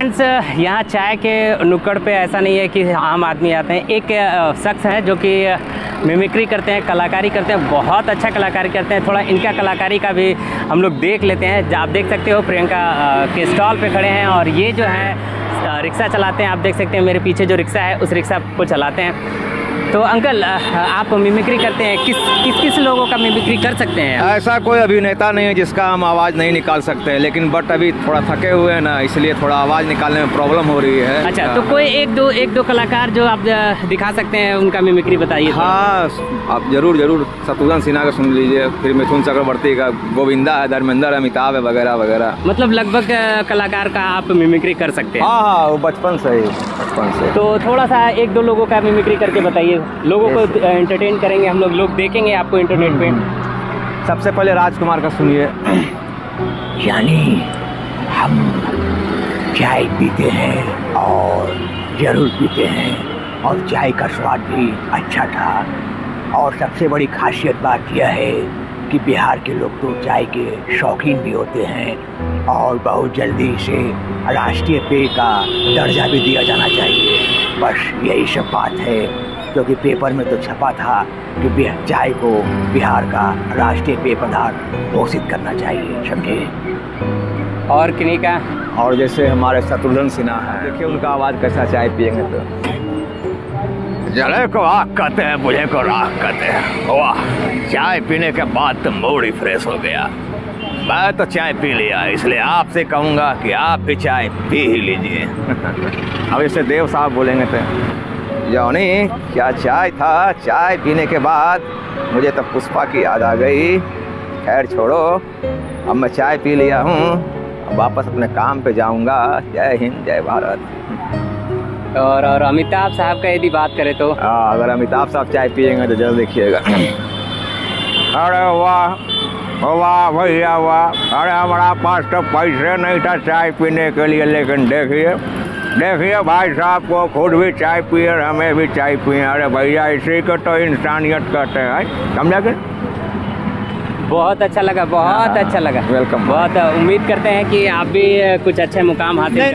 Friends यहाँ चाय के नुक्कड़ पे ऐसा नहीं है कि आम आदमी आते हैं। एक शख्स है जो कि मिमिक्री करते हैं, कलाकारी करते हैं, बहुत अच्छा कलाकारी करते हैं। थोड़ा इनका कलाकारी का भी हम लोग देख लेते हैं। आप देख सकते हो प्रियंका के स्टॉल पे खड़े हैं और ये जो है रिक्शा चलाते हैं। आप देख सकते हैं मेरे पीछे जो रिक्शा है, उस रिक्शा को चलाते हैं। तो अंकल आप मिमिक्री करते हैं। किस किस किस लोगों का मिमिक्री कर सकते हैं। ऐसा कोई अभिनेता नहीं है जिसका हम आवाज़ नहीं निकाल सकते हैं लेकिन बट अभी थोड़ा थके हुए हैं ना इसलिए थोड़ा आवाज़ निकालने में प्रॉब्लम हो रही है। अच्छा तो कोई एक दो एक दो कलाकार जो आप दिखा सकते हैं उनका मिमिक्री बताइए। हाँ आप ज़रूर ज़रूर शत्रुघ्न सिन्हा का सुन लीजिए फिर मिथुन चक्रवर्ती का गोविंदा है धर्मेंद्र अमिताभ है वगैरह वगैरह। मतलब लगभग कलाकार का आप मिमिक्री कर सकते हैं। हाँ हाँ वो बचपन से ही बचपन से। तो थोड़ा सा एक दो लोगों का मिमिक्री करके बताइए। लोगों को एंटरटेन करेंगे हम लोग लोग देखेंगे आपको इंटरनेट पे सबसे पहले राजकुमार का सुनिए। यानी हम चाय पीते हैं और ज़रूर पीते हैं। और चाय का स्वाद भी अच्छा था। और सबसे बड़ी खासियत बात यह है कि बिहार के लोग तो चाय के शौकीन भी होते हैं और बहुत जल्दी से राष्ट्रीय पेय का दर्जा भी दिया जाना चाहिए। बस यही सब बात है। क्योंकि पेपर में तो छपा था कि चाय को बिहार का राष्ट्रीय पेय पदार्थ घोषित करना चाहिए समझे? और किन्हीं का? और जैसे हमारे शत्रुघ्न सिन्हा है। देखिए उनका आवाज़ कैसा चाय पियेंगे तो। जले को आग कहते हैं मुझे को राख कहते हैं। वाह चाय पीने के बाद तो मूड ही फ्रेश हो गया। मैं तो चाय पी लिया इसलिए आपसे कहूँगा कि आप भी चाय पी ही लीजिए। अब इसे देव साहब बोलेंगे तो। जॉनी क्या चाय था? चाय पीने के बाद मुझे तो पुष्पा की याद आ गई। खैर छोड़ो अब मैं चाय पी लिया हूँ। अब वापस अपने काम पे जाऊँगा। जय हिंद जय भारत। और और अमिताभ साहब का यदि बात करें तो? हाँ अगर अमिताभ साहब चाय पियेंगे तो जल्द देखिएगा अरे वाह वाह भैया वाह। अरे हमारा पास तो पैसे नहीं था चाय पीने के लिए लेकिन देखिए देखिए भाई साहब को खुद भी चाय पिए हमें भी चाय पिए। अरे भैया इसी को तो इंसानियत कहते हैं समझा कि? बहुत अच्छा लगा बहुत अच्छा लगा। वेलकम बहुत उम्मीद करते हैं कि आप भी कुछ अच्छे मुकाम हासिल